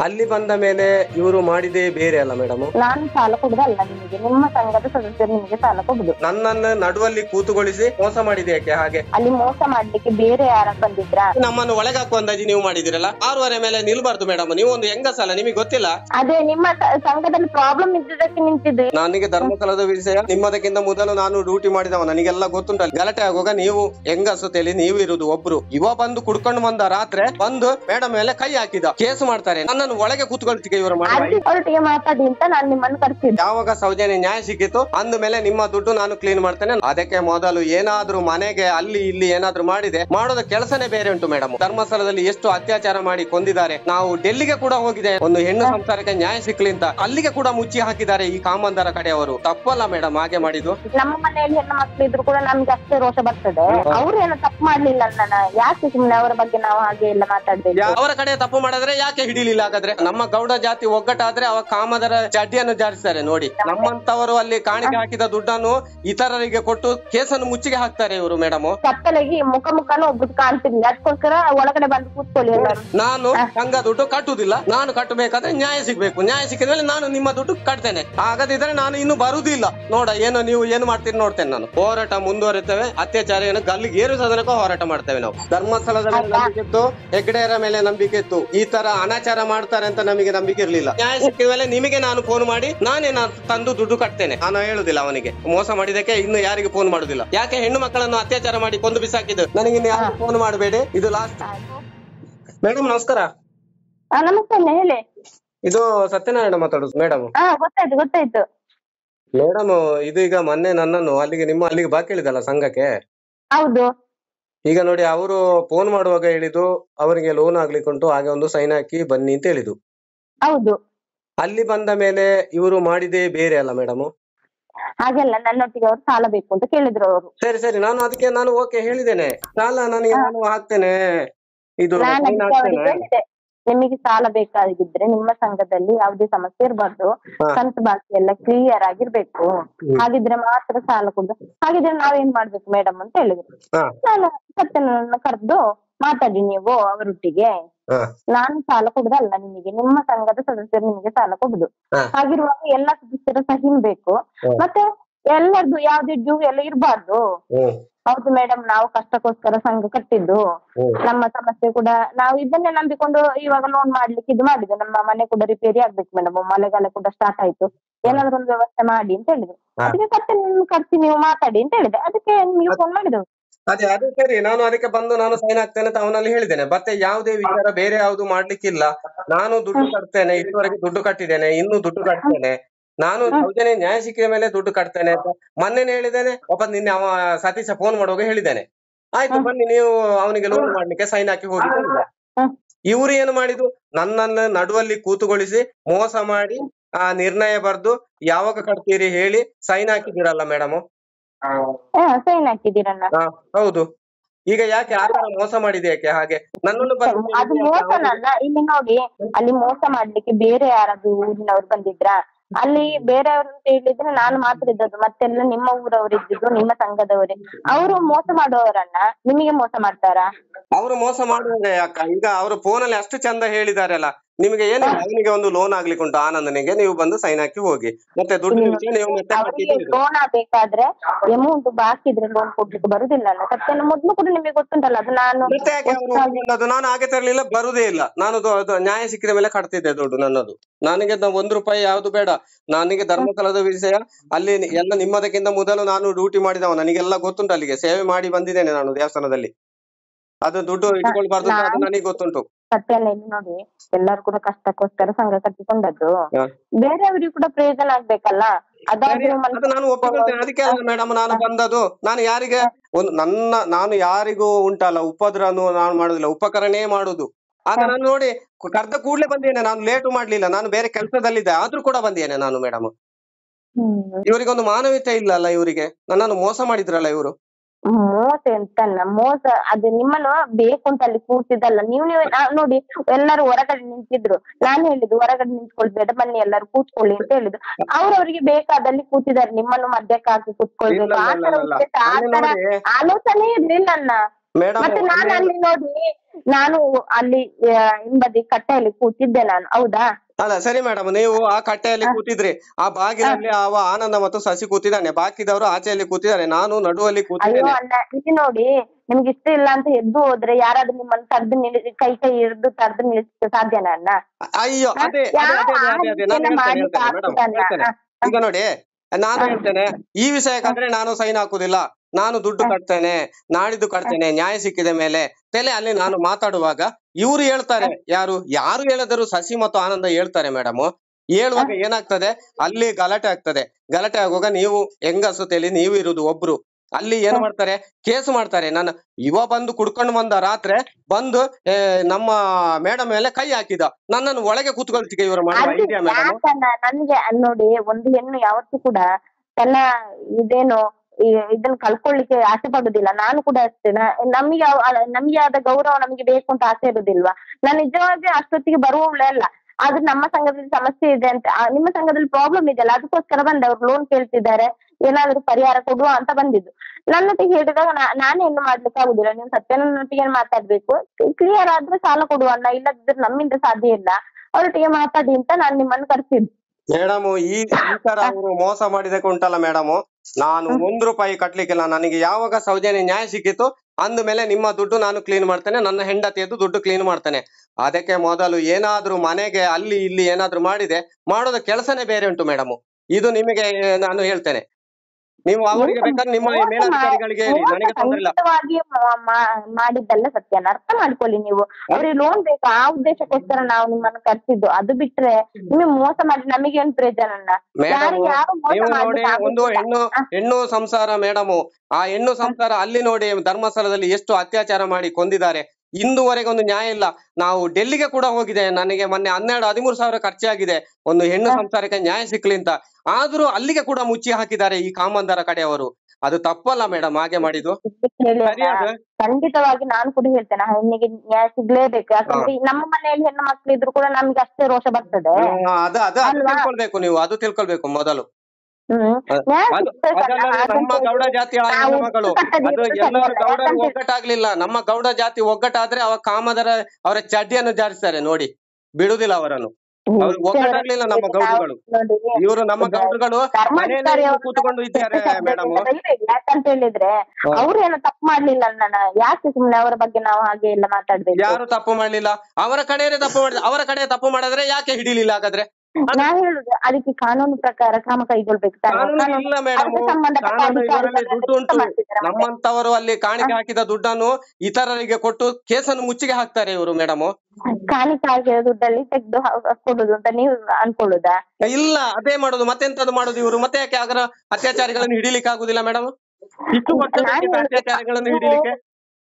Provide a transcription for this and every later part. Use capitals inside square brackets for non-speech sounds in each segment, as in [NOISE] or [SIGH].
ಅಲ್ಲಿ ಬಂದ ಮೇಲೆ ಇವರು ಮಾಡಿದೆ ಬೇರೆ ಅಲ್ಲ ಮೇಡಮ್ ನಾನು ಸಾಲ ಕೊಡುದಲ್ಲ ನಿಮಗೆ. ನಿಮ್ಮ ಸಂಘದ ಸದಸ್ಯರು ನಿಮಗೆ ಸಾಲ ಕೊಡುದು. ನನ್ನನ್ನು ನಡುವಲ್ಲಿ ಕೂತುಗೊಳಿಸಿ ಮೋಸ ಮಾಡಿದೆ ಯಾಕೆ? ಹಾಗೆ. ಅಲ್ಲಿ ಮೋಸ ಮಾಡ್ಲಿಕ್ಕೆ ಬೇರೆ ಯಾರ ಬಂದಿದ್ರ? ನಮ್ಮನ್ನು ಒಳಗೆ ಹಾಕುವ ಅಂದಾಜಿ ನೀವು ಮಾಡಿದಿರಲ್ಲ ಆರೂವರೆ ಮೇಲೆ ನಿಲ್ಬಾರ್ದು ಮೇಡಮ್ ನೀವು ಒಂದು ಹೆಂಗಸಲ್ಲ ನಿಮಗೆ ಗೊತ್ತಿಲ್ಲ? ಅದೇ ನಿಮ್ಮ ಸ- ಸಂಘದಲ್ಲಿ ಪ್ರಾಬ್ಲಮ್ ಇದ್ದದಕ್ಕೆ ನಿಂತಿದ್ದು. ನನಗೆ ಧರ್ಮಸ್ಥಳದ ವಿಷಯ ನಿಮ್ಮದಕ್ಕಿಂತ ಮೊದಲು ನಾನು ಡ್ಯೂಟಿ ಮಾಡಿದವ ನನಗೆಲ್ಲ ಗೊತ್ತುಂಟಲ್ಲ. ಗಲಾಟೆ ಆಗುವಾಗ ನೀವು ಹೆಂಗಸು ತೇಲಿ ನೀವು ಇರುದು ಒಬ್ರು. ಇವ ಬಂದು ಕುಡ್ಕೊಂಡು ಬಂದ ರಾತ್ರಿ ಬಂದು ಮೇಡಮ್ ಮೇಲೆ ಕೈ ಹಾಕಿದ. ಕೇಸ್ ಮಾಡ್ತಾರೆ. ನನ್ನನ್ನು ಒಳಗೆ ಕೂತ್ಕೊಳ್ತಿಗೆ ಇವರು ಹೊರಟಿಗೆ ಮಾತಾಡಿ ಅಂತ ನಾನು ನಿಮ್ಮನ್ನು ಕರ್ಸಿದ್ದೆ ಯಾವಾಗ ಸೌಜನ್ಯ ನ್ಯಾಯ ಸಿಕ್ಕಿತ್ತು ಅಂದ ಮೇಲೆ ನಿಮ್ಮ ದುಡ್ಡು ನಾನು ಕ್ಲೀನ್ ಮಾಡ್ತೇನೆ. ಅದಕ್ಕೆ ಮೊದಲು ಏನಾದ್ರೂ ಮನೆಗೆ ಅಲ್ಲಿ ಇಲ್ಲಿ ಏನಾದ್ರೂ ಮಾಡಿದೆ ಮಾಡೋದ ಕೆಲಸನೇ ಬೇರೆ ಉಂಟು ಮೇಡಮ್ ಧರ್ಮಸ್ಥಳದಲ್ಲಿ ಎಷ್ಟು ಅತ್ಯಾಚಾರ ಮಾಡಿ ಕೊಂದಿದ್ದಾರೆ. ನಾವು ಡೆಲ್ಲಿಗೆ ಕೂಡ ಹೋಗಿದೆ. ಒಂದು ಹೆಣ್ಣು ಸಂಸಾರಕ್ಕೆ ನ್ಯಾಯ ಸಿಕ್ಲಿ ಅಂತ ಅಲ್ಲಿಗೆ ಕೂಡ ಮುಚ್ಚಿ ಹಾಕಿದ್ದಾರೆ ಈ ಕಾಮಂದರ ಕಡೆಯವರು ತಪ್ಪಲ್ಲ ಮೇಡಮ್ ಹಾಗೆ ಮಾಡಿದ್ದು. ನಮ್ಮ ಮನೆಯಲ್ಲಿ ಹೆಣ್ಣು ಮಕ್ಕಳು ಇದ್ರು ಕೂಡ ನಮ್ಗೆ ಅಷ್ಟೇ ರೋಷ ಬರ್ತದೆ. ಅವ್ರು ಏನೋ ತಪ್ಪು ಮಾಡ್ಲಿಲ್ಲ ನನ್ನ ಯಾಕೆ ಸುಮ್ಮನೆ ಅವರ ಬಗ್ಗೆ ನಾವು ಹಾಗೆ ಎಲ್ಲ ಮಾತಾಡ್ಬೇಕು? ಅವರ ಕಡೆ ತಪ್ಪು ಮಾಡಿದ್ರೆ ಯಾಕೆ ಹಿಡಿಲಿಲ್ಲ? ಹಾಗಾದ್ರೆ ನಮ್ಮ ಗೌಡ ಜಾತಿ ಒಗ್ಗಟ್ಟಾದ್ರೆ ಅವ ಕಾಮದರ ಚಡ್ಡಿಯನ್ನು ಜಾರಿಸ್ತಾರೆ ನೋಡಿ. ನಮ್ಮಂತವರು ಅಲ್ಲಿ ಕಾಣಿಕೆ ಹಾಕಿದ ದುಡ್ಡನ್ನು ಇತರರಿಗೆ ಕೊಟ್ಟು ಕೇಸನ್ನು ಮುಚ್ಚಿಗೆ ಹಾಕ್ತಾರೆ ಇವರು ಮೇಡಮ್. ಕತ್ತಲಾಗಿ ಮುಖ ಮುಖನೂ ಒಬ್ಬರು ಕಾಣ್ತಿರ್ಲಿಲ್ಲ ಅದಕ್ಕೋಸ್ಕರ ಒಳಗಡೆ ಬಂದು ಕೂತ್ಕೊಳ್ಳಿ ನಾನು ಸಂಘ ದುಡ್ಡು ಕಟ್ಟುದಿಲ್ಲ ನಾನು ಕಟ್ಟಬೇಕಾದ್ರೆ ನ್ಯಾಯ ಸಿಗ್ಬೇಕು. ನ್ಯಾಯ ಸಿಕ್ಕಿದ ಮೇಲೆ ನಾನು ನಿಮ್ಮ ದುಡ್ಡು ಕಟ್ತೇನೆ. ಹಾಗಾದಿದ್ರೆ ನಾನು ಇನ್ನು ಬರುದಿಲ್ಲ ನೋಡ ಏನು ನೀವು ಏನು ಮಾಡ್ತೀರಿ ನೋಡ್ತೇನೆ ನಾನು. ಹೋರಾಟ ಮುಂದುವರಿತೇವೆ. ಅತ್ಯಾಚಾರ ಏನು ಗಲ್ಲಿಗೆ ಏರು ಸದನಕ್ಕೂ ಹೋರಾಟ ಮಾಡ್ತೇವೆ ನಾವು. ಧರ್ಮಸ್ಥಳದ ಮೇಲೆ ನಂಬಿಕೆ ಇತ್ತು ಹೆಗ್ಡೆಯರ ಮೇಲೆ ನಂಬಿಕೆ ಇತ್ತು. ಈ ತರ ಅನಾಚಾರ ಮಾಡ್ತಾರೆ ಅಂತ ನಮಗೆ ನಂಬಿಕೆ ಇರಲಿಲ್ಲ. ನ್ಯಾಯ ಸಿಕ್ಕಿದ ಮೇಲೆ ನಿಮಗೆ ನಾನು ಫೋನ್ ಮಾಡಿ ನಾನೇ ನಾನು ತಂದು ದುಡ್ಡು ಕಟ್ತೇನೆ. ನಾನು ಹೇಳುದಿಲ್ಲ ಅವನಿಗೆ. ಮೋಸ ಮಾಡಿದಕ್ಕೆ ಇನ್ನು ಯಾರಿಗೂ ಫೋನ್ ಮಾಡುದಿಲ್ಲ. ಯಾಕೆ ಹೆಣ್ಣು ಮಕ್ಕಳನ್ನು ಅತ್ಯಾಚಾರ ಮಾಡಿ ಕೊಂದು ಬಿಸಾಕಿದ್ದು? ನನಗೆ ಇನ್ನು ಯಾರು ಫೋನ್ ಮಾಡಬೇಡಿ. ಇದು ಲಾಸ್ಟ್ ಮೇಡಮ್ ನಮಸ್ಕಾರ. ಹಾ ನಮಸ್ತೆ ಹೇಳಿ. ಇದು ಸತ್ಯನಾರಾಯಣ ಮಾತಾಡುದು ಮೇಡಮ್ ಗೊತ್ತಾಯ್ತು ಗೊತ್ತಾಯ್ತು. ಮೇಡಮ್ ಇದು ಈಗ ಮೊನ್ನೆ ನನ್ನನ್ನು ಅಲ್ಲಿಗೆ ನಿಮ್ಮ ಅಲ್ಲಿಗೆ ಬಾಕಿ ಕೇಳಿದಲ್ಲ ಸಂಘಕ್ಕೆ? ಹೌದು. ಈಗ ನೋಡಿ ಅವರು ಫೋನ್ ಮಾಡುವಾಗ ಹೇಳಿದ್ದು ಅವರಿಗೆ ಲೋನ್ ಆಗ್ಲಿಕ್ಕುಂಟು ಹಾಗೆ ಒಂದು ಸೈನ್ ಹಾಕಿ ಬನ್ನಿ ಅಂತ ಹೇಳಿದ್ದು. ಹೌದು. ಅಲ್ಲಿ ಬಂದ ಮೇಲೆ ಇವರು ಮಾಡಿದೇ ಬೇರೆ ಅಲ್ಲ ಮೇಡಮ್ ಹಾಗೆಲ್ಲ ನನ್ನೊಟ್ಟಿಗೆ ಅವ್ರು ಸಾಲ ಬೇಕು ಅಂತ ಕೇಳಿದ್ರು ಅವರು. ಸರಿ ಸರಿ. ನಾನು ಅದಕ್ಕೆ ನಾನು ಓಕೆ ಹೇಳಿದ್ದೇನೆ. ಸಾಲ ನನಗೆ ನಾನು ಹಾಕ್ತೇನೆ. ಇದು ನಾನು sign ಅದಕ್ಕೆ ಅವ್ರಿಗೆ ಹಾಕ್ತೇನೆ ಹೇಳಿದೆ. ನಿಮಗೆ ಸಾಲ ಬೇಕಾಗಿದ್ರೆ ನಿಮ್ಮ ಸಂಘದಲ್ಲಿ ಯಾವುದೇ ಸಮಸ್ಯೆ ಇರಬಾರ್ದು. ಕಂತು ಬಾಕಿ ಎಲ್ಲ ಕ್ಲಿಯರ್ ಆಗಿರ್ಬೇಕು. ಹಾಗಿದ್ರೆ ಮಾತ್ರ ಸಾಲ ಕೊಡುದು ಹಾಗಿದ್ರೆ ನಾವೇನ್ ಮಾಡ್ಬೇಕು ಮೇಡಮ್ ಅಂತ ಹೇಳಿದ್ರು. ನಾನು ಸತ್ಯನನ್ನ ಕರೆದು ಮಾತಾಡಿ ನೀವು ಅವರೊಟ್ಟಿಗೆ. ನಾನು ಸಾಲ ಕೊಡುದಲ್ಲ ನಿಮಗೆ. ನಿಮ್ಮ ಸಂಘದ ಸದಸ್ಯರು ನಿಮಗೆ ಸಾಲ ಕೊಡುದು. ಹಾಗಿರುವಾಗ ಎಲ್ಲ ಸದಸ್ಯರ ಸಹಿನ್ ಬೇಕು ಮತ್ತೆ ಎಲ್ಲರದು ಯಾವ್ದೇ ಡ್ಯೂ ಎಲ್ಲ ಇರಬಾರ್ದು. ಹೌದು ಮೇಡಮ್ ನಾವು ಕಷ್ಟಕ್ಕೋಸ್ಕರ ಸಂಘ ಕಟ್ಟಿದ್ದು. ನಮ್ಮ ಸಮಸ್ಯೆ ಕೂಡ ನಾವು ಇದನ್ನೇ ನಂಬಿಕೊಂಡು ಇವಾಗ ಲೋನ್ ಮಾಡ್ಲಿಕ್ಕೆ ಇದು ಮಾಡಿದೆ. ನಮ್ಮ ಮನೆ ಕೂಡ ರಿಪೇರಿ ಆಗ್ಬೇಕು ಮೇಡಮ್ ಮಳೆಗಾಲ ಕೂಡ ಸ್ಟಾರ್ಟ್ ಆಯ್ತು. ಏನಾದ್ರು ಒಂದು ವ್ಯವಸ್ಥೆ ಮಾಡಿ ಅಂತ ಹೇಳಿದ್ರು. ಅದಕ್ಕೆ ಕಟ್ಟಿ ಕಟ್ಟಿ ನೀವು ಮಾತಾಡಿ ಅಂತ ಹೇಳಿದೆ. ಅದಕ್ಕೆ ನಿಮ್ಗೆ ಫೋನ್ ಮಾಡಿದ್ರು ಅದೇ ಅದು ಸರಿ. ನಾನು ಅದಕ್ಕೆ ಬಂದು ನಾನು ಸೈನ್ ಆಗ್ತೇನೆ ಅಂತ ಅವನಲ್ಲಿ ಹೇಳಿದ್ದೇನೆ. ಮತ್ತೆ ಯಾವುದೇ ವಿಚಾರ ಬೇರೆ ಯಾವುದು ಮಾಡ್ಲಿಕ್ಕಿಲ್ಲ. ನಾನು ದುಡ್ಡು ಕಟ್ತೇನೆ ಇದುವರೆಗೆ ದುಡ್ಡು ಕಟ್ಟಿದ್ದೇನೆ ಇನ್ನು ದುಡ್ಡು ಕಟ್ತೇನೆ. ನಾನು ಸೌಜನ್ಯ ನ್ಯಾಯ ಸಿಕ್ಕಿದ ಮೇಲೆ ದುಡ್ಡು ಕಟ್ತೇನೆ ಅಂತ ಮೊನ್ನೆನೆ ಹೇಳಿದ್ದೇನೆ. ಒಬ್ಬ ನಿನ್ನೆ ಅವ ಸತೀಶ ಫೋನ್ ಮಾಡುವಾಗ ಹೇಳಿದ್ದೇನೆ. ಆಯ್ತು ಬನ್ನಿ ನೀವು ಅವನಿಗೆ ಲೋನ್ ಮಾಡ್ಲಿಕ್ಕೆ ಸೈನ್ ಹಾಕಿ ಹೋಗಿ. ಇವ್ರು ಏನು ಮಾಡಿದ್ರು? ನನ್ನನ್ನು ನಡುವಲ್ಲಿ ಕೂತುಗೊಳಿಸಿ ಮೋಸ ಮಾಡಿ ಆ ನಿರ್ಣಯ ಬರ್ದು ಯಾವಾಗ ಕಟ್ತೀರಿ ಹೇಳಿ ಸೈನ್ ಹಾಕಿದಿರಲ್ಲ ಮೇಡಮ್ ಹಾ ಸೈನ್ ಹಾಕಿದಿರಲ್ಲ ಹೌದು. ಈಗ ಯಾಕೆ ಆ ತರ ಮೋಸ ಮಾಡಿದೆ ಯಾಕೆ ಹಾಗೆ? ನನ್ನನ್ನು ಅದು ಮೋಸನಲ್ಲ ಇಲ್ಲಿ ನೋಡಿ ಅಲ್ಲಿ ಮೋಸ ಮಾಡ್ಲಿಕ್ಕೆ ಬೇರೆ ಯಾರಾದ್ರೂ ಊರಿನವ್ರು ಬಂದಿದ್ರ? ಅಲ್ಲಿ ಬೇರೆಯವ್ರು ಅಂತ ಹೇಳಿದ್ರೆ ನಾನು ಮಾತ್ರ ಇದ್ದದ್ದು. ಮತ್ತೆಲ್ಲ ನಿಮ್ಮ ಊರವ್ರು ಇದ್ದಿದ್ದು, ನಿಮ್ಮ ಸಂಘದವರೇ. ಅವರು ಮೋಸ ಮಾಡುವವರನ್ನ ನಿಮಗೆ ಮೋಸ ಮಾಡ್ತಾರಾ? ಅವರು ಮೋಸ ಮಾಡುವ ಅಕ್ಕ. ಈಗ ಅವರು ಅಲ್ಲಿ ಅಷ್ಟು ಚಂದ ಹೇಳಿದಾರಲ್ಲ ನಿಮಗೆ ಏನು ಅವನಿಗೆ ಒಂದು ಲೋನ್ ಆಗ್ಲಿಕ್ಕೆ ಉಂಟು ಆನಂದನಿಗೆ ನೀವು ಬಂದು ಸೈನ್ ಹಾಕಿ ಹೋಗಿ. ಮತ್ತೆ ದುಡ್ಡು ವಿಷಯ ನೀವು ಮತ್ತೆ ಲೋನ್ ಆಗ್ಬೇಕಾದ್ರೆ ಅಮೌಂಟ್ ಬಾಕಿ ಇದ್ರೆ ಲೋನ್ ಕೊಡ್ಲಿಕ್ಕೆ ಬರುದಿಲ್ಲ ಅಲ್ಲ? ಸತ್ಯನ ಮೊದ್ಲು ಕೂಡ ನಿಮಗೆ ಗೊತ್ತುಂಟಲ್ಲ ಅದು ನಾನು ಮತ್ತೆ ಯಾಕೆ ಅವರು ನಾನು ಹಾಗೆ ತರಲಿಲ್ಲ ಬರುದೇ ಇಲ್ಲ. ನಾನು ನ್ಯಾಯ ಸಿಕ್ಕಿದ ಮೇಲೆ ಕಟ್ತಿದ್ದೆ ದುಡ್ಡು ನನ್ನದು. ನನಗೆ ಒಂದ್ ರೂಪಾಯಿ ಯಾವ್ದು ಬೇಡ. ನನಗೆ ಧರ್ಮಸ್ಥಳದ ವಿಷಯ ಅಲ್ಲಿ ಎಲ್ಲ ನಿಮ್ಮದಕ್ಕಿಂತ ಮೊದಲು ನಾನು ಡ್ಯೂಟಿ ಮಾಡಿದವ. ನನಗೆಲ್ಲ ಗೊತ್ತುಂಟು ಅಲ್ಲಿಗೆ. ಸೇವೆ ಮಾಡಿ ಬಂದಿದ್ದೇನೆ ನಾನು ದೇವಸ್ಥಾನದಲ್ಲಿ. ಅದು ದುಡ್ಡು ಇಟ್ಕೊಳ್ಬಾರ್ದು ಅಂತ ಅದು ನನಗೆ ಗೊತ್ತುಂಟು. ನೋಡಿ ಎಲ್ಲರೂ ಕೂಡ ಕಷ್ಟಕ್ಕೋಸ್ಕರ ಸಂಘ ಕಟ್ಟಿಕೊಂಡದ್ದು. ಬೇರೆಯವರಿಗೂ ಕೂಡ ಪ್ರಯೋಜನ ಆಗ್ಬೇಕಲ್ಲ? ನಾನು ಒಪ್ಪಿಕೊಳ್ತೇನೆ ಅದಕ್ಕೆ ಮೇಡಮ್ ನಾನು ಬಂದದ್ದು. ನಾನು ಯಾರಿಗೆ ಒಂದು ನನ್ನ ನಾನು ಯಾರಿಗೂ ಉಂಟಲ್ಲ ಉಪದ್ರನು ನಾನು ಮಾಡುದಿಲ್ಲ ಉಪಕರಣೇ ಮಾಡುದು. ಆಗ ನಾನು ನೋಡಿ ಕರ್ದ ಕೂಡ್ಲೆ ಬಂದೇನೆ ನಾನು ಲೇಟು ಮಾಡ್ಲಿಲ್ಲ ನಾನು ಬೇರೆ ಕೆಲಸದಲ್ಲಿದ್ದೆ ಆದ್ರೂ ಕೂಡ ಬಂದೇನೆ ನಾನು ಮೇಡಮ್. ಇವರಿಗೊಂದು ಮಾನವೀಯತೆ ಇಲ್ಲ ಅಲ್ಲ ಇವರಿಗೆ? ನನ್ನನ್ನು ಮೋಸ ಮಾಡಿದ್ರಲ್ಲ ಇವರು? ಮೋಸ ಎಂತಲ್ಲ ಮೋಸ ಅದು ನಿಮ್ಮನ್ನು ಬೇಕು ಅಂತ ಅಲ್ಲಿ ಕೂತಿದ್ದಲ್ಲ ನೀವು ನೀವು ನಾ- ನೋಡಿ ಎಲ್ಲರೂ ಹೊರಗಡೆ ನಿಂತಿದ್ರು. ನಾನು ಹೇಳಿದ್ದು ಹೊರಗಡೆ ನಿಂತ್ಕೊಳ್ಬೇಡ ಬನ್ನಿ ಎಲ್ಲರೂ ಕೂತ್ಕೊಳ್ಳಿ ಅಂತ ಹೇಳಿದ್ರು ಅವ್ರವ್ರಿಗೆ ಬೇಕಾದಲ್ಲಿ ಕೂತಿದ್ದಾರೆ. ನಿಮ್ಮನ್ನು ಮಧ್ಯಕ್ಕೆ ಹಾಕಿ ಕೂತ್ಕೊಳ್ಬೇಕು. ಆತರ. ಆಲೋಚನೆ ಇರ್ಲಿಲ್ಲ ಅಣ್ಣ. ಮತ್ತೆ ನಾನು ಅಲ್ಲಿ ನೋಡಿ ನಾನು ಅಲ್ಲಿ ಹಿಂಬದಿ ಕಟ್ಟೆಯಲ್ಲಿ ಕೂತಿದ್ದೆ ನಾನು ಹೌದಾ? ಅಲ್ಲ ಸರಿ ಮೇಡಮ್ ನೀವು ಆ ಕಟ್ಟೆಯಲ್ಲಿ ಕೂತಿದ್ರಿ. ಆ ಬಾಗಿಲಲ್ಲಿ ಅವ ಆನಂದ ಮತ್ತು ಸಸಿ ಕೂತಿದ್ದಾನೆ. ಬಾಕಿದವರು ಆಚೆಯಲ್ಲಿ ಕೂತಿದ್ದಾರೆ. ನಾನು ನಡುವಲ್ಲಿ ಅಯ್ಯೋ ಕೂತಿದ್ದೇನೆ ಅಲ್ಲ ಇಲ್ಲಿ ನೋಡಿ ನಿಮ್ಗೆ ಇಷ್ಟ ಇಲ್ಲ ಅಂತ ಎದ್ದು ಹೋದ್ರೆ ಯಾರಾದ್ರೂ ನಿಮ್ಮನ್ನ ತಡೆದು ನಿಲ್ಲಿಸಿ ಕೈ ಕೈ ಹಿಡಿದು ತಡೆದು ನಿಲ್ಲಿಸಕ್ಕೆ ಸಾಧ್ಯನಾ ಅಣ್ಣ ಅಯ್ಯೋ ಅದೇ ಅದೇ ಅದೇ ಅದೇ ಅದೇ ನಾನು ಹೇಳ್ತೇನೆ ಹೇಳ್ತೇನೆ ಮೇಡಮ್ ಹೇಳ್ತೇನೆ. ಈಗ ನೋಡಿ ನಾನು ಹೇಳ್ತೇನೆ ಈ ವಿಷಯಕ್ಕಾದ್ರೆ ನಾನು ಸೈನ್ ಹಾಕುದಿಲ್ಲ ನಾನು ದುಡ್ಡು ಕಟ್ತೇನೆ ನಾಡಿದ್ದು ಕಟ್ತೇನೆ ನ್ಯಾಯ ಸಿಕ್ಕಿದ ಮೇಲೆ ತಲೆ ಅಲ್ಲಿ ನಾನು ಮಾತಾಡುವಾಗ ಇವ್ರು ಹೇಳ್ತಾರೆ. ಯಾರು? ಯಾರು ಹೇಳಿದ್ರು ಸಸಿ ಮತ್ತು ಆನಂದ ಹೇಳ್ತಾರೆ ಮೇಡಮ್ ಹೇಳುವಾಗ ಏನಾಗ್ತದೆ? ಅಲ್ಲಿ ಗಲಾಟೆ ಆಗ್ತದೆ. ಗಲಾಟೆ ಆಗುವಾಗ ನೀವು ಹೆಂಗಸು ತೇಳಿ ನೀವು ಇರುದು ಒಬ್ರು. ಅಲ್ಲಿ ಏನ್ ಮಾಡ್ತಾರೆ? ಕೇಸ್ ಮಾಡ್ತಾರೆ. ನಾನು ಇವ ಬಂದು ಕುಡ್ಕೊಂಡು ಬಂದ ರಾತ್ರಿ ಬಂದು ನಮ್ಮ ಮೇಡಮ್ ಮೇಲೆ ಕೈ ಹಾಕಿದ. ನನ್ನನ್ನು ಒಳಗೆ ಕೂತ್ಕೊಳ್ತೀವಿ ಇವರು ನನ್ಗೆ ನೋಡಿ ಒಂದು ಹೆಣ್ಣು ಯಾವತ್ತೂ ಕೂಡ ತನ್ನ ಇದೇನು ಇದನ್ನ ಕಳ್ಕೊಳ್ಳಿಕ್ಕೆ ಆಸೆ ಪಡುದಿಲ್ಲ. ನಾನು ಕೂಡ ಅಷ್ಟೇ. ನಮ್ಗೆ ನಮ್ಗೆ ಆದ ಗೌರವ ನಮ್ಗೆ ಬೇಕು ಅಂತ ಆಸೆ ಇರುದಿಲ್ವಾ? ನಾನು ನಿಜವಾಗಿ ಅಷ್ಟೊತ್ತಿಗೆ ಬರುವವಳೆ ಅಲ್ಲ. ಆದ್ರೆ ನಮ್ಮ ಸಂಘದಲ್ಲಿ ಸಮಸ್ಯೆ ಇದೆ ಅಂತ ನಿಮ್ಮ ಸಂಘದಲ್ಲಿ ಪ್ರಾಬ್ಲಮ್ ಇದೆಯಲ್ಲ? ಅದಕ್ಕೋಸ್ಕರ ಬಂದೆ. ಅವ್ರು ಲೋನ್ ಕೇಳ್ತಿದ್ದಾರೆ. ಏನಾದ್ರು ಪರಿಹಾರ ಕೊಡುವ ಅಂತ ಬಂದಿದ್ದು. ನನ್ನೊಟ್ಟಿಗೆ ಹೇಳಿದಾಗ ನಾ- ನಾನೇ ಏನು ಮಾಡ್ಲಿಕ್ಕೆ ಆಗುದಿಲ್ಲ. ನೀವು ಸತ್ಯನೊಟ್ಟಿಗೆ ಮಾತಾಡ್ಬೇಕು? ಕ್ಲಿಯರ್ ಆದ್ರೆ ಸಾಲ ಕೊಡುವಣ್ಣ ಇಲ್ಲದಿದ್ರೆ ನಮ್ಮಿಂದ ಸಾಧ್ಯ ಇಲ್ಲ. ಅವರೊಟ್ಟಿಗೆ ಮಾತಾಡಿ ಅಂತ ನಾನು ನಿಮ್ಮನ್ನು ಕರ್ಸಿದ್ದು. ಮೇಡಮ್ ಈ ತರ [LAUGHS] ಅವರು ಮೋಸ ಮಾಡಿದಕ್ಕೆ ಉಂಟಲ್ಲ ಮೇಡಮ್. ನಾನು ಒಂದ್ ರೂಪಾಯಿ ಕಟ್ಲಿಕ್ಕಿಲ್ಲ. ನನಗೆ ಯಾವಾಗ ಸೌಜನ್ಯ ನ್ಯಾಯ ಸಿಕ್ಕಿತು ಅಂದ ಮೇಲೆ ನಿಮ್ಮ ದುಡ್ಡು ನಾನು ಕ್ಲೀನ್ ಮಾಡ್ತೇನೆ ನನ್ನ ಹೆಂಡತಿಯದ್ದು ದುಡ್ಡು ಕ್ಲೀನ್ ಮಾಡ್ತೇನೆ. ಅದಕ್ಕೆ ಮೊದಲು ಏನಾದ್ರೂ ಮನೆಗೆ ಅಲ್ಲಿ ಇಲ್ಲಿ ಏನಾದ್ರೂ ಮಾಡಿದೆ ಮಾಡೋದ ಕೆಲಸನೇ ಬೇರೆ ಉಂಟು ಮೇಡಮ್. ಇದು ನಿಮಗೆ ನಾನು ಹೇಳ್ತೇನೆ. ನೀವು ಅವರಿಗೆ ಬೇಕಾದ್ರೆ ನಿಮ್ಮ ಮೇಲಧಿಕಾರಿಗಳಿಗೆ ಹೇಳಿ. ನನಗೆ ತೊಂದ್ರೆ ಇಲ್ಲ. ಖಂಡಿತವಾಗಿ ಮಾಡಿದ್ದಲ್ಲ ಸತ್ಯನ ಅರ್ಥ ಮಾಡ್ಕೊಳ್ಳಿ ನೀವು. ಅವ್ರಿಗೆ ಲೋನ್ ಬೇಕು. ಆ ಉದ್ದೇಶಕ್ಕೋಸ್ಕರ ನಾವು ನಿಮ್ಮನ್ನು ಕರ್ಸಿದ್ದು. ಅದು ಬಿಟ್ರೆ ನಿಮಗೆ ಮೋಸ ಮಾಡಿ ನಮಗೆ ಏನ್ ಪ್ರಯೋಜನ ನೀವು ನೋಡಿ ಒಂದು ಹೆಣ್ಣು ಹೆಣ್ಣು ಸಂಸಾರ ಮೇಡಮ್. ಆ ಹೆಣ್ಣು ಸಂಸಾರ ಅಲ್ಲಿ ನೋಡಿ ಧರ್ಮಸ್ಥಳದಲ್ಲಿ ಎಷ್ಟು ಅತ್ಯಾಚಾರ ಮಾಡಿ ಕೊಂದಿದ್ದಾರೆ. ಇಂದುವರೆಗೆ ಒಂದು ನ್ಯಾಯ ಇಲ್ಲ. ನಾವು ಡೆಲ್ಲಿಗೆ ಕೂಡ ಹೋಗಿದೆ. ನನಗೆ ಮೊನ್ನೆ ಹನ್ನೆರಡು ಹದಿಮೂರು ಸಾವಿರ ಖರ್ಚಾಗಿದೆ. ಒಂದು ಹೆಣ್ಣು ಸಂಸಾರಕ್ಕೆ ನ್ಯಾಯ ಸಿಕ್ಲಿ ಅಂತ. ಆದ್ರೂ ಅಲ್ಲಿಗೆ ಕೂಡ ಮುಚ್ಚಿ ಹಾಕಿದ್ದಾರೆ ಈ ಕಾಮಂದರ ಕಡೆಯವರು ಅದು ತಪ್ಪಲ್ಲ ಮೇಡಮ್. ಹಾಗೆ ಮಾಡಿದ್ದು. ಖಂಡಿತವಾಗಿ ನಾನು ಕೂಡ ಹೇಳ್ತೇನೆ. ಹೆಣ್ಣಿಗೆ ನ್ಯಾಯ ಸಿಗ್ಲೇಬೇಕು. ಯಾಕಂದ್ರೆ ನಮ್ಮ ಮನೆಯಲ್ಲಿ ಹೆಣ್ಣು ಮಕ್ಳು ಇದ್ರು ಕೂಡ ನಮ್ಗೆ ಅಷ್ಟೇ ರೋಷ ಬರ್ತದೆ. ಅದು ತಿಳ್ಕೊಳ್ಬೇಕು ನೀವು. ಅದು ತಿಳ್ಕೊಳ್ಬೇಕು ಮೊದಲು. ಹ್ಮ್. ಅದು ಸಿಗ್ಬೇಕಲ್ಲ, ನಮ್ಮ ಗೌಡ ಜಾತಿ ಹೆಣ್ಣು ಮಗಳು. ಅದು ಎಲ್ಲರೂ. ಗೌಡರು ಒಗ್ಗಟ್ಟಾಗ್ಲಿಲ್ಲ. ನಮ್ಮ ಗೌಡ ಜಾತಿ ಒಗ್ಗಟ್ಟಾದ್ರೆ ಅವ ಕಾಮದರ ಅವರ ಚಡ್ಡಿಯನ್ನು ಜಾರಿಸ್ತಾರೆ ನೋಡಿ. ಬಿಡುದಿಲ್ಲ ಅವರನ್ನು. ಅವ್ರು ಒಗ್ಗಟ್ಟಾಗ್ಲಿಲ್ಲ ನಮ್ಮ ಗೌಡಗಳು. ಇವರು ನಮ್ಮ ಗೌಡಗಳು ಮನೆಯಲ್ಲಿ ಕೂತ್ಕೊಂಡು ಇದ್ದಾರೆ ಮೇಡಮ್. ಯಾಕಂತ ಹೇಳಿದ್ರೆ ಹಾ. ಅವ್ರೇನು ತಪ್ಪು ಮಾಡ್ಲಿಲ್ಲ ನನ್ನ ಯಾಕೆ ಸುಮ್ನೆ ಅವರ ಬಗ್ಗೆ ನಾವು ಹಾಗೆ ಎಲ್ಲ ಮಾತಾಡ್ಬೇಕು? ಯಾರು ತಪ್ಪು ಮಾಡ್ಲಿಲ್ಲ? ಅವರ ಕಡೆಯೇ ತಪ್ಪು ಮಾಡಿದ ಅವರ ಕಡೆ ತಪ್ಪು ಮಾಡಿದ್ರೆ ಯಾಕೆ ಹಿಡಿಲಿಲ್ಲ ಹಾಗಾದ್ರೆ? ನಾನ್ ಹೇಳುದು ಅದಕ್ಕೆ ಕಾನೂನು ಪ್ರಕಾರ ಕ್ರಮ ಕೈಗೊಳ್ಬೇಕು. ನಮ್ಮಂತವರು ಅಲ್ಲಿ ಕಾಣಿಕೆ ಹಾಕಿದ ದುಡ್ಡನ್ನು ಇತರರಿಗೆ ಕೊಟ್ಟು ಕೇಸನ್ನು ಮುಚ್ಚಿಗೆ ಹಾಕ್ತಾರೆ ಇವರು ಮೇಡಮ್ ಕಾಣಿಕೆ ಹಾಕಿದ ದುಡ್ಡಲ್ಲಿ ತೆಗೆದು ಕೊಡುದು ಅಂತ ನೀವು ಅನ್ಕೊಳ್ಳುದಾ? ಇಲ್ಲ ಅದೇ ಮಾಡೋದು. ಮತ್ತೆಂತದ್ದು ಮಾಡುದು ಇವರು? ಮತ್ತೆ ಯಾಕೆ ಅದರ ಅತ್ಯಾಚಾರಿಗಳನ್ನು ಹಿಡಿಲಿಕ್ಕೆ ಆಗುದಿಲ್ಲ ಮೇಡಮ್ ಇಷ್ಟು ಅತ್ಯಾಚಾರಿಗಳನ್ನು ಹಿಡಿಲಿಕ್ಕೆ?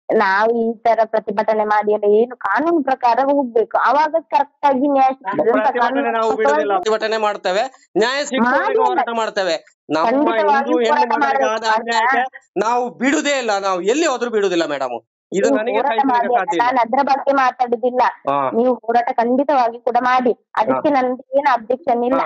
ನಾವು ಈ ತರ ಪ್ರತಿಭಟನೆ ಮಾಡಿ ಎಲ್ಲ ಏನು ಕಾನೂನು ಪ್ರಕಾರ ಹೋಗ್ಬೇಕು. ಅವಾಗ ಕರೆಕ್ಟ್ ಆಗಿ ನ್ಯಾಯ ಪ್ರತಿಭಟನೆ ಕಾನೂನು ನಾವು ಬಿಡುದಿಲ್ಲ ಪ್ರತಿಭಟನೆ ಮಾಡ್ತೇವೆ. ನ್ಯಾಯ ಹೋರಾಟ ಮಾಡ್ತೇವೆ. ನಮ್ಮ ಹಿಂದೂ. ಅನ್ಯಾಯಕ್ಕೆ ನಾವು ಬಿಡುದೇ ಇಲ್ಲ. ನಾವು ಎಲ್ಲಿ ಹೋದ್ರು ಬಿಡುದಿಲ್ಲ ಮೇಡಮ್. ಇದು ನನಗೆ ನಾನು ಅದ್ರ ಬಗ್ಗೆ ಮಾತಾಡುದಿಲ್ಲ. ನೀವು ಹೋರಾಟ ಖಂಡಿತವಾಗಿ ಕೂಡ ಮಾಡಿ. ಅದಕ್ಕೆ ನನ್ಗೆ ಏನು ಅಬ್ಜೆಕ್ಷನ್ ಇಲ್ಲ.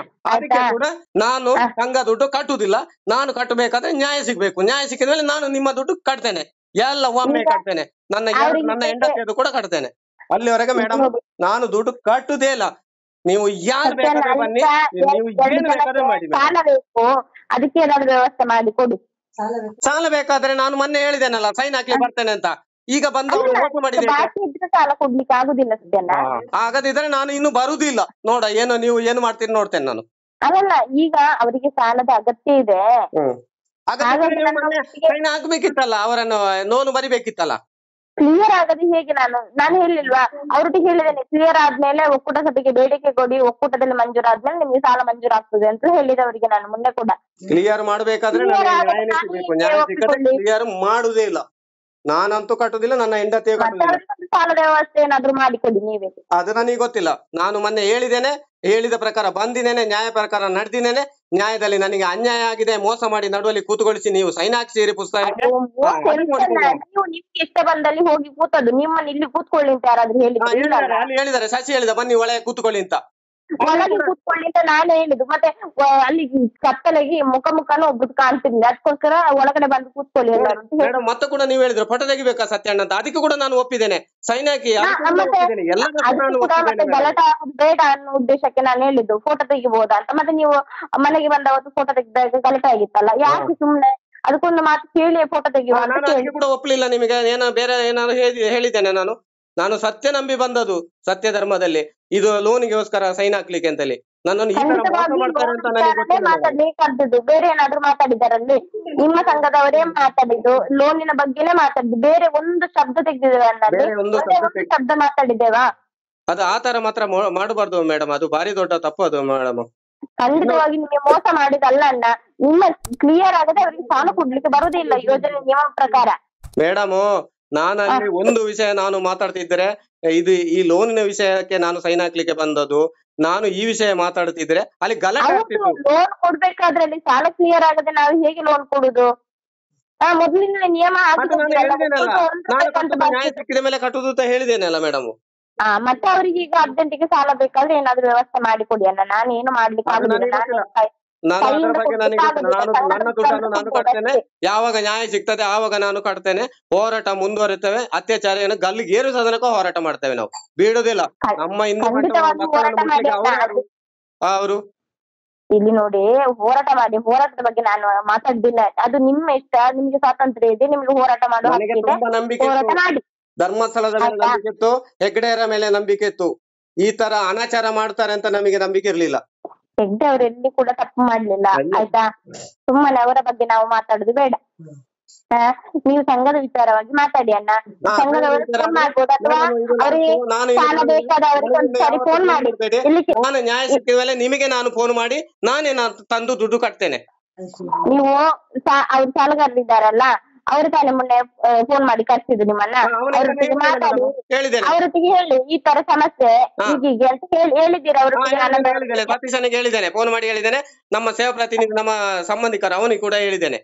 ಕೂಡ ನಾನು. ಸಂಘ ದುಡ್ಡು ಕಟ್ಟುದಿಲ್ಲ. ನಾನು ಕಟ್ಟಬೇಕಾದ್ರೆ ನ್ಯಾಯ ಸಿಗ್ಬೇಕು. ನ್ಯಾಯ ಸಿಕ್ಕಿದ ಮೇಲೆ ನಾನು ನಿಮ್ಮ ದುಡ್ಡು ಕಟ್ತೇನೆ. ಎಲ್ಲ ಒಮ್ಮೆ ಕಟ್ತೇನೆ. ನನ್ನ ನನ್ನ ಹೆಂಡತಿಯದು ಕೂಡ ಕಟ್ತೇನೆ. ಅಲ್ಲಿವರೆಗೆ ಮೇಡಮ್. ನಾನು ದುಡ್ಡು ಕಟ್ಟುದೇ ಇಲ್ಲ. ನೀವು ಯಾರು ಬೇಕಾದ್ರೆ ಬನ್ನಿ. ನೀವು ಎರಡು ಏನು ಬೇಕಾದ್ರೆ ಮಾಡಿ ಸಾಲ ಬೇಕು. ಅದಕ್ಕೆ ಏನಾದ್ರು ವ್ಯವಸ್ಥೆ ಮಾಡಿ ಕೊಡಿ. ಸಾಲ ಬೇಕಾದ್ರೆ ನಾನು ಮೊನ್ನೆ ಹೇಳಿದೇನಲ್ಲ ಸೈನ್ ಹಾಕಿ ಬರ್ತೇನೆ ಅಂತ. ಈಗ ಬಂದು ಅವರು ಮೋಸ ಮಾಡಿದೆ ಸಾಲ ಕೊಡ್ಲಿಕ್ಕೆ ಆಗುದಿಲ್ಲ ಸತ್ಯನ ಹಾಗಾದಿದ್ರೆ ನಾನು ಇನ್ನು ಬರುದಿಲ್ಲ. ನೋಡ ಏನು ನೀವು ಏನು ಮಾಡ್ತೀರಿ ನೋಡ್ತೇನೆ ನಾನು. ಅದಲ್ಲ ಈಗ ಅವರಿಗೆ ಸಾಲದ ಅಗತ್ಯ ಇದೆ. ಸೈನ್ ಹಾಕ್ಬೇಕಿತ್ತಲ್ಲ ಅವರನ್ನು ನೋನು ಬರಿಬೇಕಿತ್ತಲ್ಲ? ಕ್ಲಿಯರ್ ಆಗದೆ ಹೇಗೆ ನಾನು? ನಾನು ಹೇಳಿಲ್ವಾ? ಅವ್ರೊಟ್ಟಿಗೆ ಹೇಳಿದ್ದೇನೆ ಕ್ಲಿಯರ್ ಆದ್ಮೇಲೆ ಒಕ್ಕೂಟ ಸಭೆಗೆ ಬೇಡಿಕೆ ಕೊಡಿ ಒಕ್ಕೂಟದಲ್ಲಿ ಮಂಜೂರಾದ್ಮೇಲೆ ನಿಮ್ಗೆ ಸಾಲ ಮಂಜೂರಾಗ್ತದೆ ಅಂತ ಹೇಳಿದೆ ಅವರಿಗೆ ನಾನು ಮುಂದೆ ಕೂಡ. ಕ್ಲಿಯರ್ ಮಾಡ್ಬೇಕಾದ್ರೆ. ಕ್ಲಿಯರ್ ಮಾಡುದೇ ಇಲ್ಲ. ನಾನಂತೂ ಕಟ್ಟುದಿಲ್ಲ ನನ್ನ ಹೆಂಡತಿ ಅವ್ರಿಗೆ ಸಾಲದ ವ್ಯವಸ್ಥೆ ಏನಾದ್ರು ಮಾಡಿಕೊಡಿ ನೀವೇ. ಅದು ನನಗೆ ಗೊತ್ತಿಲ್ಲ. ನಾನು ಮೊನ್ನೆ ಹೇಳಿದ್ದೇನೆ ಹೇಳಿದ ಪ್ರಕಾರ ಬಂದಿದ್ದೇನೆ ನ್ಯಾಯ ಪ್ರಕಾರ ನಡೆದಿದ್ದೇನೆ. ನ್ಯಾಯದಲ್ಲಿ ನನಗೆ ಅನ್ಯಾಯ ಆಗಿದೆ ಮೋಸ ಮಾಡಿ ನಡುವಲ್ಲಿ ಕೂತುಗೊಳಿಸಿ ನೀವು ಸೈನ್ ಹಾಕ್ಸಿರಿ ನೋಡ್ಕೊಂಡು. ನೀವು ನಿಮ್ಗೆ ಇಷ್ಟ ಬಂದಲ್ಲಿ ಹೋಗಿ ಕೂತದ್ದು ನಿಮ್ಮನ್ನ ಇಲ್ಲಿ ಕೂತ್ಕೊಳ್ಳಿ ಅಂತ ಯಾರಾದ್ರೂ ಹೇಳಿದ್ದಾರೆ ಶಶಿ ಹೇಳಿದ ಬನ್ನಿ ಒಳಗೆ ಕೂತ್ಕೊಳ್ಳಿ ಅಂತ ಒಳಗೆ ಕೂತ್ಕೊಳ್ಳಿ ಅಂತ ನಾನು ಹೇಳಿದ್ದು. ಮತ್ತೆ ಅಲ್ಲಿ ಕತ್ತಲಾಗಿ ಮುಖ ಮುಖನೂ ಒಬ್ಬರು ಕಾಣ್ತಿದ್ದೆ ಅದಕ್ಕೋಸ್ಕರ ಒಳಗಡೆ ಬಂದು ಕೂತ್ಕೊಳ್ಳಿ ಮೇಡಮ್ ಮತ್ತೆ ಕೂಡ ನೀವ್ ಹೇಳಿದ್ರು. ಫೋಟೋ ತೆಗಿಬೇಕಾ ಸತ್ಯಣ್ಣ ಅಂತ? ಅದಕ್ಕೆ ಕೂಡ ನಾನು ಒಪ್ಪಿದ್ದೇನೆ. ಸೈನ್ ಹಾಕಿ ಗಲಾಟೆ ಬೇಡ ಅನ್ನೋ ಉದ್ದೇಶಕ್ಕೆ ನಾನು ಹೇಳಿದ್ದು. ಫೋಟೋ ತೆಗಿಬಹುದಾ ಅಂತ. ಮತ್ತೆ ನೀವು ಮನೆಗೆ ಬಂದ ಅವತ್ತು ಫೋಟೋ ತೆಗೆದಾಗ ಗಲಾಟೆ ಆಗಿತ್ತಲ್ಲ? ಯಾಕೆ ಸುಮ್ನೆ? ಅದಕ್ಕೊಂದು ಮಾತು ಕೇಳಿ ಫೋಟೋ ತೆಗಿಯುವ ಕೂಡ ಒಪ್ಪಲಿಲ್ಲ ನಿಮಗೆ. ಏನೋ ಬೇರೆ ಏನಾದ್ರು ಹೇಳಿ- ಹೇಳಿದ್ದೇನೆ ನಾನು. ನಾನು ಸತ್ಯ ನಂಬಿ ಬಂದದು ಸತ್ಯ ಧರ್ಮದಲ್ಲಿ. ಇದು ಲೋನಿಗೋಸ್ಕರ ಸೈನ್ ಹಾಕ್ಲಿಕ್ಕೆ ಅಂತಲ್ಲಿ ನನ್ನನ್ನು ಈ ತರ ಮೋಸ ಮಾಡ್ತಾರೆ ಅಂತ ನನಗೆ ವಿಚಾರನೆ ಗೊತ್ತಿಲ್ಲ madam. ಮಾತಾಡ್ಲಿಕ್ಕಂತದ್ದು ಬೇರೆ ಏನಾದ್ರು ಮಾತಾಡಿದಾರಲ್ಲಿ ನಿಮ್ಮ ಸಂಘದವರೇ ಮಾತಾಡಿದ್ದು ಲೋನಿನ ಬಗ್ಗೆನೇ ಮಾತಾಡಿದ್ದು ಬೇರೆ ಒಂದು ಶಬ್ದ ತೆಗೆದಿದ್ದೇವೆ ಬೇರೆ ಒಂದು ಶಬ್ದ ಒಂದು ತೆಗ್ದು- ಶಬ್ದ ಮಾತಾಡಿದ್ದೇವಾ? ಅದು ಆ ತರ ಮಾತ್ರ ಮೊ- ಮಾಡಬಾರ್ದು ಮೇಡಮ್ ಅದು ಬಾರಿ ದೊಡ್ಡ ತಪ್ಪು ಅದು ಮೇಡಮ್ ಖಂಡಿತವಾಗಿ ನಿಮಗೆ ಮೋಸ ಮಾಡಿದಲ್ಲ ಅಣ್ಣ. ನಿಮ್ಮ ಕ್ಲಿಯರ್ ಆಗದೆ ಅವರಿಗೆ ಸಾಲ ಕೊಡ್ಲಿಕ್ಕೆ ಬರುದಿಲ್ಲ ಯೋಜನೆ ನಿಯಮ ಪ್ರಕಾರ. ಮೇಡಮ್ ನಾನಲ್ಲಿ ಒಂದು ವಿಷಯ ನಾನು ಮಾತಾಡ್ತಿದ್ರೆ ಇದು ಈ ಲೋನಿನ ವಿಷಯಕ್ಕೆ ನಾನು ಸೈನ್ ಹಾಕ್ಲಿಕ್ಕೆ ಬಂದದ್ದು ನಾನು ಈ ವಿಷಯ ಮಾತಾಡ್ತಿದ್ರೆ ಅಲ್ಲಿ ಗಲಾಟೆ ಲೋನ್ ಕೊಡ್ಬೇಕಾದ್ರೆ ಅಲ್ಲಿ ಸಾಲ ಕ್ಲಿಯರ್ ಆಗದೆ ನಾವು ಹೇಗೆ ಲೋನ್ ಕೊಡುದು? ಆ ಮೊದ್ಲಿನ ನಿಯಮ ನ್ಯಾಯ ಸಿಕ್ಕಿದ ಮೇಲೆ ಕಟ್ಟುದು ಅಂತ ಮೇಡಮ್ ಆ ಮತ್ತೆ ಅವರಿಗೆ ಈಗ ಅರ್ಜೆಂಟಿಗೆ ಸಾಲ ಬೇಕಾದ್ರೆ ಏನಾದ್ರು ವ್ಯವಸ್ಥೆ ಮಾಡಿ ಕೊಡಿ ಅಣ್ಣ. ನಾನು ಏನು ಮಾಡ್ಲಿಕ್ಕೆ ನಾನು ಅದರ ಬಗ್ಗೆ ನನಗೆ ನಾನು ನನ್ನ ದುಡ್ಡನ್ನು ನಾನು ಕಟ್ತೇನೆ. ಯಾವಾಗ ನ್ಯಾಯ ಸಿಗ್ತದೆ ಆವಾಗ ನಾನು ಕಟ್ತೇನೆ. ಹೋರಾಟ ಮುಂದುವರಿತೇವೆ. ಅತ್ಯಾಚಾರ ಗಲ್ಲಿಗೆ ಏರು ಸದನಕ್ಕೂ ಹೋರಾಟ ಮಾಡ್ತೇವೆ ನಾವು. ಬೀಳುದಿಲ್ಲ ಖಂಡಿತ- ನಮ್ಮ ಹಿಂದೂ ಮಕ್ಕಳನ್ನು ಅವರು? ಇಲ್ಲಿ ನೋಡಿ ಹೋರಾಟ ಮಾಡಿ. ಹೋರಾಟದ ಬಗ್ಗೆ ನಾನು ಮಾತಾಡ್ದಿಲ್ಲ. ಅದು ನಿಮ್ಮ ಇಷ್ಟ ನಿಮ್ಗೆ ಸ್ವಾತಂತ್ರ್ಯ ಇದೆ ನಿಮ್ಗೆ ಹೋರಾಟ ಮಾಡುವ ಹೋರಾಟ ಮಾಡಿ. ಧರ್ಮಸ್ಥಳದ ಮೇಲೆ ನಂಬಿಕೆ ಇತ್ತು. ಹೆಗ್ಡೆಯರ ಮೇಲೆ ನಂಬಿಕೆ ಇತ್ತು. ಈ ತರ ಅನಾಚಾರ ಮಾಡ್ತಾರೆ ಅಂತ ನಮಗೆ ನಂಬಿಕೆ ಇರ್ಲಿಲ್ಲ. ಹೆಗ್ಡೆ ಅವ್ರು ಎಲ್ಲಿ ಕೂಡ ತಪ್ಪು ಮಾಡ್ಲಿಲ್ಲ. ಆಯ್ತಾ? ಸುಮ್ಮನೆ ಅವರ ಬಗ್ಗೆ ನಾವು ಮಾತಾಡುದು ಬೇಡ. ನೀವು ಸಂಘದ ವಿಚಾರವಾಗಿ ಮಾತಾಡಿ ಅಣ್ಣ. ಸಂಘದವರು ಫೋನ್ ಮಾಡ್ಬೋದು ಅಥವಾ ಅವರಿಗೆ ಸಾಲ ಬೇಕಾದವರಿಗೆ ಫೋನ್ ಮಾಡಿ. ನಾನು ನ್ಯಾಯ ಸಿಕ್ಕಿದ ನಿಮಗೆ ನಾನು ಫೋನ್ ಮಾಡಿ ನಾನೇ ನಾನು ತಂದು ದುಡ್ಡು ಕಟ್ತೇನೆ. ನೀವು ಅವ್ರ ಅವ್ರು ಸಾಲಗಾರರಿದ್ದಾರಲ್ಲ ಅವ್ರ ತಾನೇ ಮೊನ್ನೆ ಫೋನ್ ಮಾಡಿ ಕರ್ಸಿದ್ರು ನಿಮ್ಮನ್ನ. ಅವನ ಅವ್ರ ಹತ್ರ ಹೇಳಿದ್ದೇನೆ ಮಾತಾಡಿ ಅವರೊಟ್ಟಿಗೆ ಹೇಳಿ ಈ ತರ ಸಮಸ್ಯೆ ಹೀಗೆ ಅಂತ ಹೇಳಿ ಹೇಳಿದ್ದೀರಾ ಅವರೊಟ್ಟಿಗೆ ಸತೀಶನಿಗೆ ಹೇಳಿದ್ದೇನೆ. ಫೋನ್ ಮಾಡಿ ಹೇಳಿದ್ದೇನೆ. ನಮ್ಮ ಸೇವಾ ಪ್ರತಿನಿಧಿ ನಮ್ಮ ಸಂಬಂಧಿಕರು ಅವನಿಗೆ ಕೂಡ ಹೇಳಿದ್ದೇನೆ.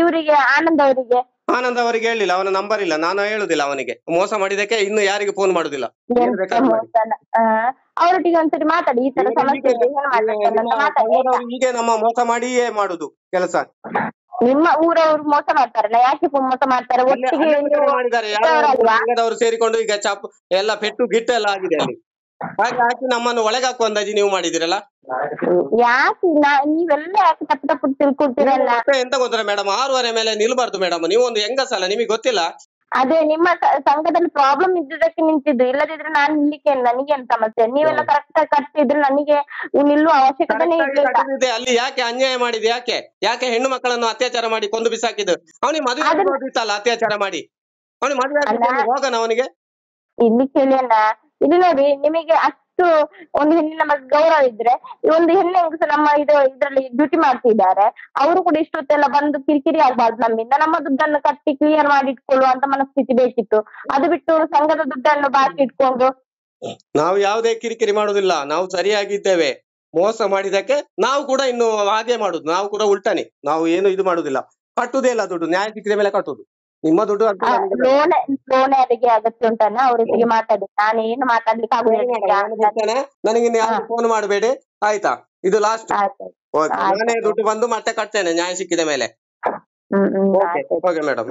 ಇವರಿಗೆ ಆನಂದ್ ಅವರಿಗೆ? ಆನಂದ್ ಅವರಿಗೆ ಹೇಳಿಲ್ಲ ಅವನ ನಂಬರ್ ಇಲ್ಲ ನಾನು ಹೇಳುದಿಲ್ಲ ಅವನಿಗೆ. ಮೋಸ ಮಾಡಿದಕ್ಕೆ ಇನ್ನು ಯಾರಿಗೆ ಫೋನ್ ಮಾಡುದಿಲ್ಲ. ಅವರೊಟ್ಟಿಗೆ ಒಂದ್ಸರಿ ಮಾತಾಡಿ ಈ ತರ ಸಮಸ್ಯೆ ಹೀಗೆ ನಮ್ಮ ಮೋಸ ಮಾಡಿಯೇ ಮಾಡುದು ಕೆಲಸ. ನಿಮ್ಮ ಊರವ್ರು ಮೋಸ ಮಾಡ್ತಾರಲ್ಲ ಯಾಕೆ ಮೋಸ ಮಾಡ್ತಾರೆ? ಒಟ್ಟಿಗೆ? ಸಂಘದವರು ಸೇರಿಕೊಂಡು ಈಗ ಚಾಪ್ ಎಲ್ಲ ಪೆಟ್ಟು ಗಿಟ್ಟು ಎಲ್ಲ ಆಗಿದೆ ಅಲ್ಲಿ. ಹಾಗೆ ಹಾಕಿ ನಮ್ಮನ್ನು ಒಳಗೆ ಹಾಕುವ ಅಂದಾಜಿ ನೀವು ಮಾಡಿದಿರಲ್ಲ ಯಾಕೆ ನೀವೆಲ್ಲ ಯಾಕೆ ತಪ್ಪು ತಪ್ಪು ತಿಳ್ಕೊಳ್ತೀರಲ್ಲ? ಎಂತ ಗೊತ್ತಿಲ್ಲ ಮೇಡಮ್? ಆರೂವರೆ ಮೇಲೆ ನಿಲ್ಬಾರ್ದು ಮೇಡಮ್. ನೀವು ಒಂದು ಹೆಂಗಸಲ್ಲ ನಿಮಗೆ ಗೊತ್ತಿಲ್ಲ? ಅದೇ ನಿಮ್ಮ ಸಂಘದಲ್ಲಿ ಪ್ರಾಬ್ಲಮ್ ಇದ್ದುದಕ್ಕೆ ನಿಂತಿದ್ದು. ಇಲ್ಲದಿದ್ರೆ ನಾನು ನಿಲ್ಲಿಕ್ಕೆ ನನಗೇನು ಸಮಸ್ಯೆ? ನೀವೆಲ್ಲ ಕರೆಕ್ಟ್ ಆಗಿ ಕಟ್ತಿದ್ರೆ ನನಗೆ ನಿಲ್ಲುವ ಅವಶ್ಯಕತೆನೇ ಇರ್ಲಿಲ್ಲ. ಅಲ್ಲಿ ಯಾಕೆ ಅನ್ಯಾಯ ಮಾಡಿದ್ ಯಾಕೆ? ಯಾಕೆ ಹೆಣ್ಣು ಮಕ್ಕಳನ್ನು ಅತ್ಯಾಚಾರ ಮಾಡಿ ಕೊಂದು ಬಿಸಾಕಿದ್ದು? ಅವನಿಗೆ ಮದುವೆ ಇತ್ತಲ್ಲ ಅತ್ಯಾಚಾರ ಮಾಡಿ. ಅವನಿಗೆ ಮದುವೆ ಹೋಗನ ಅವನಿಗೆ? ಇಲ್ಲಿ ಕೇಳಿ ಅಣ್ಣ. ಇಲ್ಲಿ ನೋಡಿ ನಿಮಗೆ ಅಷ್ಟು ಒಂದು ಹೆಣ್ಣಿನ ಬಗ್ಗೆ ಗೌರವ ಇದ್ರೆ ಒಂದು ಹೆಣ್ಣು ಹೆಂಗಸು ನಮ್ಮ ಇದು, ಇದ್ರಲ್ಲಿ ಡ್ಯೂಟಿ ಮಾಡ್ತಿದ್ದಾರೆ, ಅವರು ಕೂಡ ಇಷ್ಟೊತ್ತೆಲ್ಲ ಬಂದು ಕಿರಿಕಿರಿ ಆಗ್ಬಾರ್ದು ನಮ್ಮಿಂದ. ನಮ್ಮ ದುಡ್ಡನ್ನು ಕಟ್ಟಿ ಕ್ಲಿಯರ್ ಮಾಡಿ ಇಟ್ಕೊಳ್ಳುವಂತ ಮನಸ್ಥಿತಿ ಬೇಕಿತ್ತು. ಅದು ಬಿಟ್ಟು ಸಂಘದ ದುಡ್ಡನ್ನು ಬಾಕಿ ಇಟ್ಕೊಂಡು. ನಾವು ಯಾವುದೇ ಕಿರಿಕಿರಿ ಮಾಡುದಿಲ್ಲ ನಾವು ಸರಿಯಾಗಿದ್ದೇವೆ. ಮೋಸ ಮಾಡಿದಕ್ಕೆ ನಾವು ಕೂಡ ಇನ್ನು ಹಾಗೆ ಮಾಡುದು. ನಾವು ಕೂಡ ಉಲ್ಟಾನೆ. ನಾವು ಏನು ಇದು ಮಾಡುದಿಲ್ಲ. ಕಟ್ಟುದೇ ಇಲ್ಲ ದುಡ್ಡು. ನ್ಯಾಯ ಸಿಕ್ಕಿದ ಮೇಲೆ ಕಟ್ಟುದು. ನಿಮ್ಮ ದುಡ್ಡು. ಲೋನ್ ಲೋನ್ ಯಾರಿಗೆ ಅಗತ್ಯ ಉಂಟನ ಅವರೊಟ್ಟಿಗೆ ಮಾತಾಡಿ. ನಾನೇನು ಮಾತಾಡ್ಲಿಕ್ಕೆ ಆಗುದಿಲ್ಲ. ನಾನು. ನನಗೆ ಯಾರು ಫೋನ್ ಮಾಡಬೇಡಿ. ಆಯ್ತಾ? ಇದು ಲಾಸ್ಟ್. ನಾನೇ ದುಡ್ಡು ಬಂದು ಮತ್ತೆ ಕಟ್ತೇನೆ. ನ್ಯಾಯ ಸಿಕ್ಕಿದ ಮೇಲೆ. Okay madam